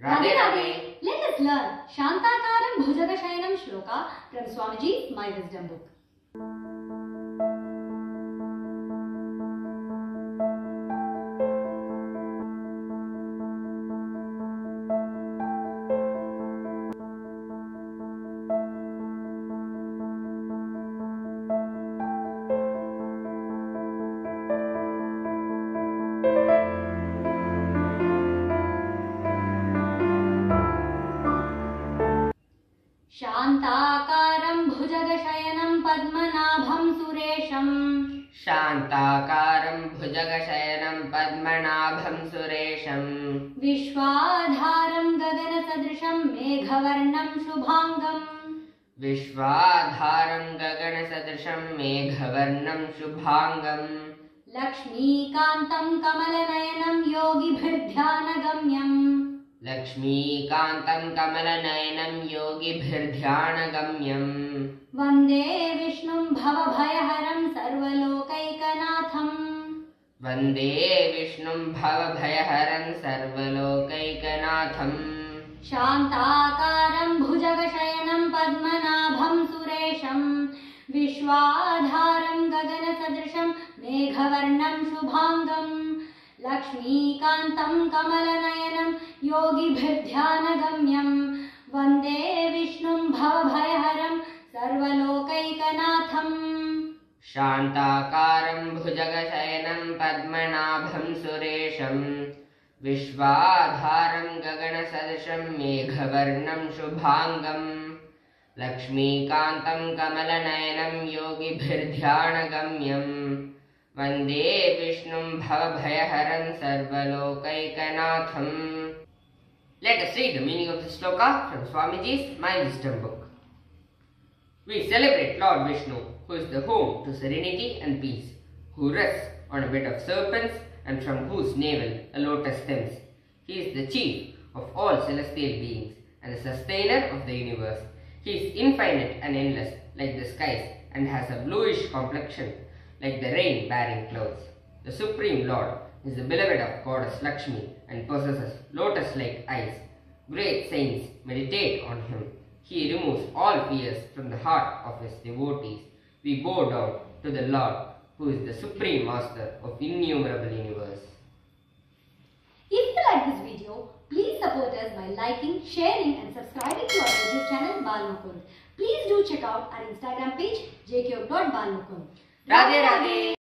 रागे रागे let us learn शांताकारं भुजगशयनं shloka from Swamiji my wisdom book शान्ताकारं भुजगशयनं पद्मनाभं सुरेशम्। शान्ताकारं भुजगशयनं पद्मनाभं सुरेशं विश्वाधारं गगनसदृशं मेघवर्णं शुभाङ्गम्। विश्वाधारं गगनसदृशं मेघवर्णं शुभाङ्गम्। लक्ष्मीकान्तं कमलनयनं योगिभिर्ध्यानगम्यम् लक्ष्मीकान्तं कमलनयनं योगिभिर्ध्यानगम्यम्। वन्दे विष्णुं भवभयहरं सर्वलोकैकनाथम्। वन्दे विष्णुं भवभयहरं सर्वलोकैकनाथम्। शान्ताकारं भुजगशयनं पद्मनाभं सुरेशं विश्वाधारं गगनसदृशं मेघवर्णं शुभाङ्गम् लक्ष्मीकान्तं कमलनयनं योगिभिर्ध्यानगम्यं वन्दे विष्णुं भवभयहरं सर्वलोकैकनाथम्। शान्ताकारं भुजगशयनं पद्मनाभं सुरेशं विश्वाधारं गगनसदृशं मेघवर्णं शुभाङ्गम् लक्ष्मीकान्तं कमलनयनं योगिभिर्ध्यानगम्यम् वन्दे विष्णुं भवभयहरं सर्वलोकैकनाथम् Let us read the meaning of the sloka from Swamiji's My Wisdom book. We celebrate Lord Vishnu, who is the home to serenity and peace, who rests on a bed of serpents and from whose navel a lotus stems. He is the chief of all celestial beings and the sustainer of the universe. He is infinite and endless like the skies and has a bluish complexion like the rain bearing clouds. The Supreme Lord is the beloved of Goddess Lakshmi and possesses lotus-like eyes. Great saints meditate on him. He removes all fears from the heart of his devotees. We bow down to the Lord, who is the Supreme Master of innumerable universe. If you like this video, please support us by liking, sharing and subscribing to our YouTube channel Balmukund. Please do check out our Instagram page jcube.balmukund. Radhe Radhe!